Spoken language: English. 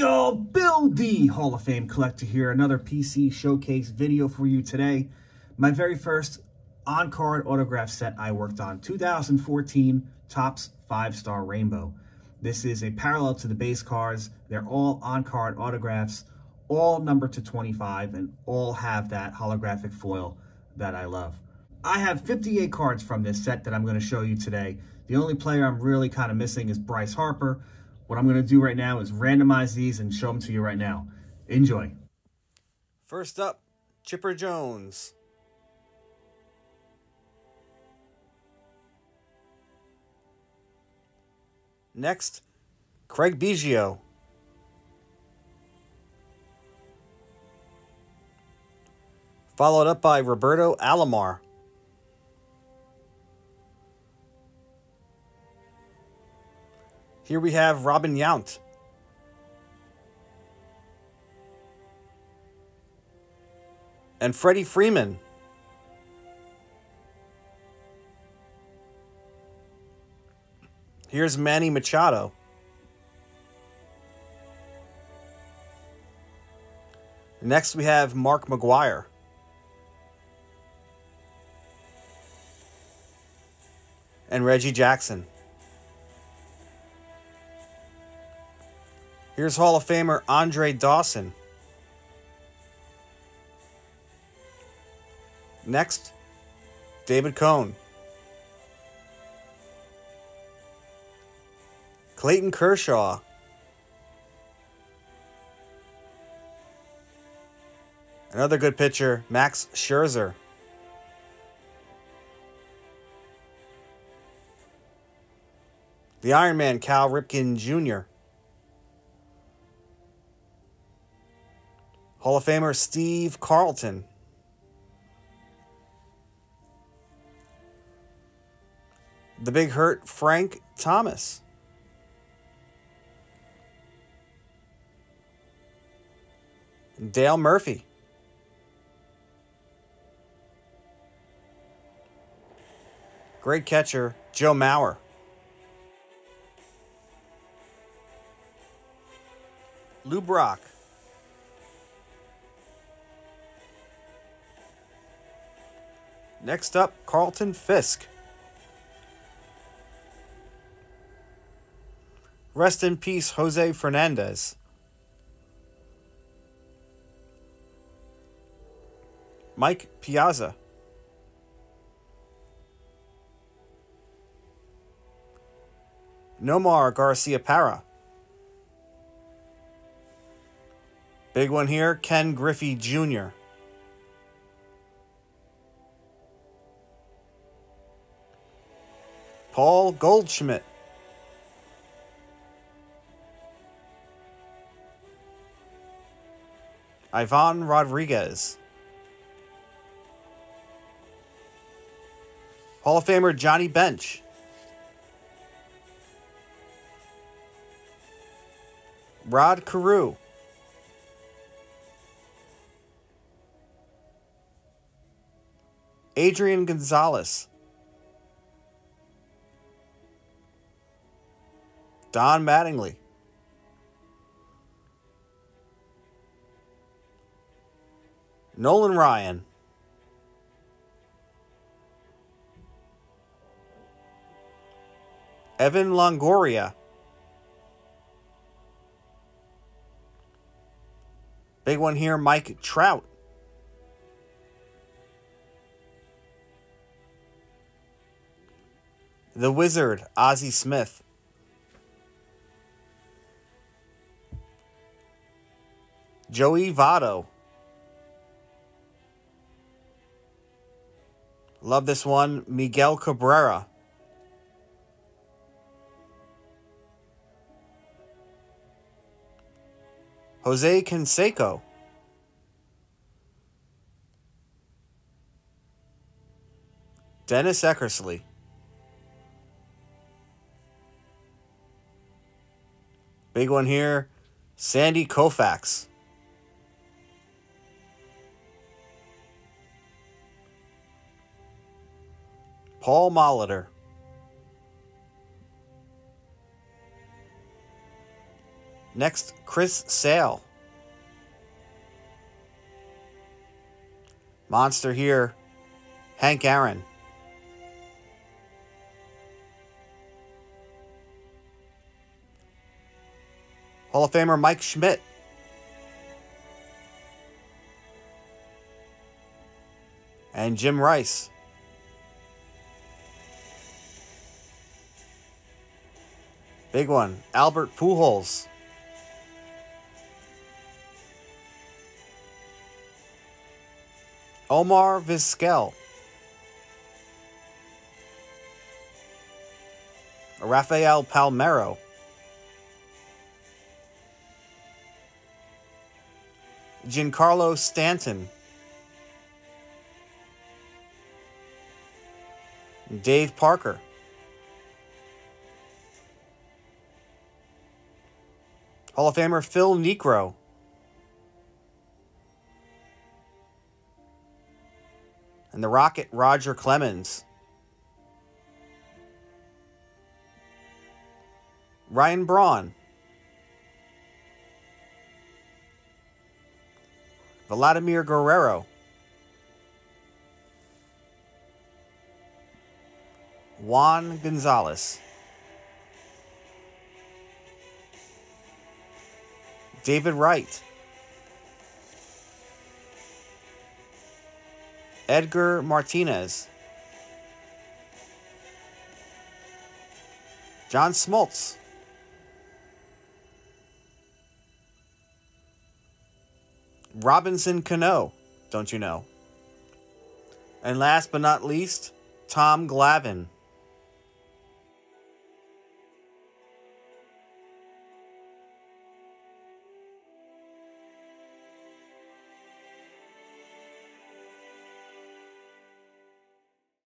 y'all, Bill D, Hall of Fame collector here. Another PC showcase video for you today. My very first on-card autograph set I worked on, 2014 Topps 5-Star Rainbow. This is a parallel to the base cards. They're all on-card autographs, all numbered to 25, and all have that holographic foil that I love. I have 58 cards from this set that I'm going to show you today. The only player I'm really kind of missing is Bryce Harper. What I'm going to do right now is randomize these and show them to you right now. Enjoy. First up, Chipper Jones. Next, Craig Biggio. Followed up by Roberto Alomar. Here we have Robin Yount. And Freddie Freeman. Here's Manny Machado. Next, we have Mark McGwire. And Reggie Jackson. Here's Hall of Famer Andre Dawson. Next, David Cone. Clayton Kershaw. Another good pitcher, Max Scherzer. The Iron Man, Cal Ripken Jr. Hall of Famer Steve Carlton. The Big Hurt Frank Thomas. Dale Murphy. Great catcher, Joe Mauer. Lou Brock. Next up, Carlton Fisk. Rest in peace, Jose Fernandez. Mike Piazza. Nomar Garciaparra. Big one here, Ken Griffey Jr. Paul Goldschmidt. Ivan Rodriguez. Hall of Famer Johnny Bench. Rod Carew. Adrian Gonzalez. Don Mattingly. Nolan Ryan. Evan Longoria. Big one here, Mike Trout. The Wizard, Ozzie Smith. Joey Votto. Love this one. Miguel Cabrera. Jose Canseco. Dennis Eckersley. Big one here. Sandy Koufax. Paul Molitor. Next, Chris Sale. Monster here, Hank Aaron. Hall of Famer Mike Schmidt. And Jim Rice. Big one, Albert Pujols. Omar Vizquel. Rafael Palmeiro. Giancarlo Stanton. Dave Parker. Hall of Famer Phil Niekro. And the Rocket Roger Clemens. Ryan Braun. Vladimir Guerrero. Juan Gonzalez. David Wright. Edgar Martinez. John Smoltz. Robinson Cano, don't you know? And last but not least, Tom Glavine.